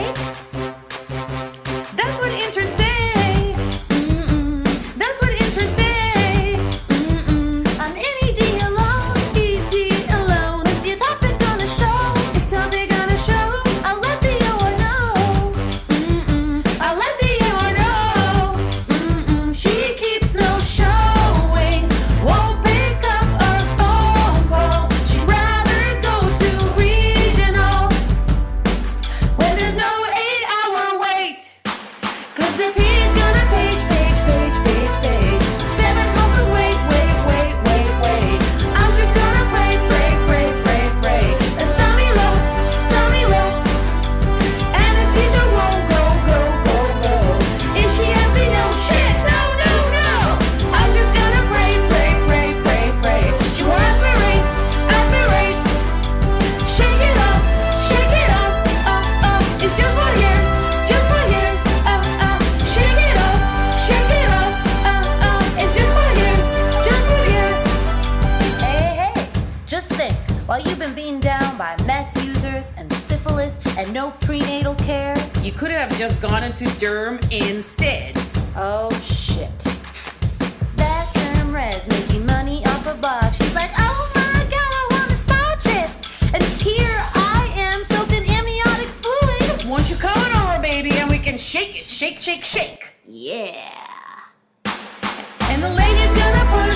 mistake? been beaten down by meth users and syphilis and no prenatal care. You could have just gone into derm instead. Oh shit. That derm res making money off a box. She's like, oh my god, I want a spa trip. And here I am soaked in amniotic fluid. Won't you come on over, baby, and we can shake it, shake, shake, shake. Yeah. And the lady's gonna put